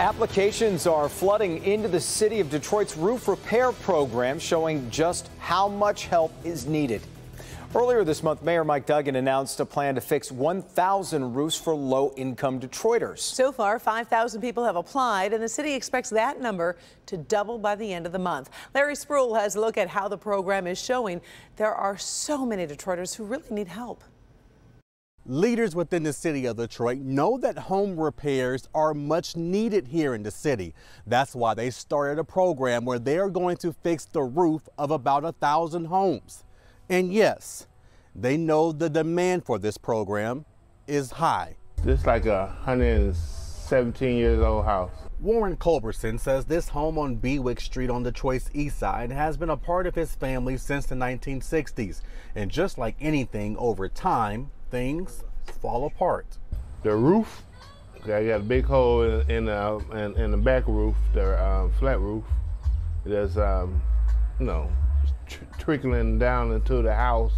Applications are flooding into the city of Detroit's roof repair program, showing just how much help is needed. Earlier this month, Mayor Mike Duggan announced a plan to fix 1,000 roofs for low income Detroiters. So far, 5,000 people have applied, and the city expects that number to double by the end of the month. Larry Spruill has a look at how the program is showing. There are so many Detroiters who really need help. Leaders within the city of Detroit know that home repairs are much needed here in the city. That's why they started a program where they are going to fix the roof of about a thousand homes. And yes, they know the demand for this program is high. This is like a 117 years old house. Warren Culberson says this home on Bewick Street on Detroit's east side has been a part of his family since the 1960s. And just like anything over time, things fall apart. The roof, I got a big hole in, in, uh, in, in the back roof, the um, flat roof. There's, um, you know, tr trickling down into the house.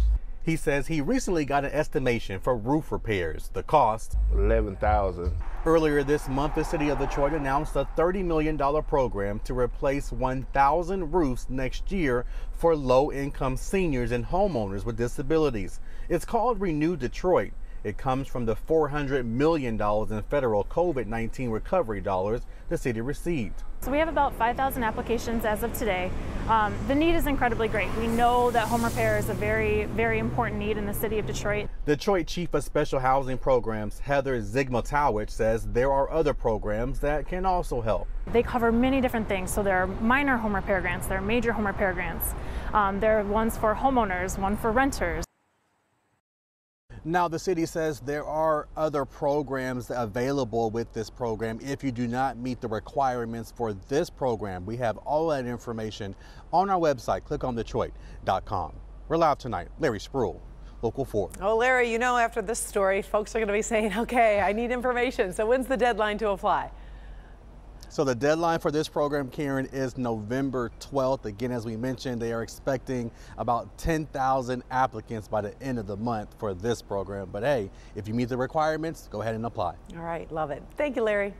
He says he recently got an estimation for roof repairs. The cost 11,000. Earlier this month, the city of Detroit announced a $30 million program to replace 1,000 roofs next year for low-income seniors and homeowners with disabilities. It's called Renew Detroit. It comes from the $400 million in federal COVID-19 recovery dollars the city received. So we have about 5,000 applications as of today. Um, the need is incredibly great. We know that home repair is a very, very important need in the city of Detroit. Detroit Chief of Special Housing Programs, Heather Zygmuntowicz, says there are other programs that can also help. They cover many different things. So there are minor home repair grants, there are major home repair grants. Um, there are ones for homeowners, one for renters. Now, the city says there are other programs available with this program if you do not meet the requirements for this program. We have all that information on our website, Click on Detroit.com. We're live tonight. Larry Spruill. Local 4. Oh, Larry, you know after this story, folks are going to be saying, okay, I need information. So when's the deadline to apply? So the deadline for this program, Karen, is November 12th. Again, as we mentioned, they are expecting about 10,000 applicants by the end of the month for this program. But hey, if you meet the requirements, go ahead and apply. All right, love it. Thank you, Larry.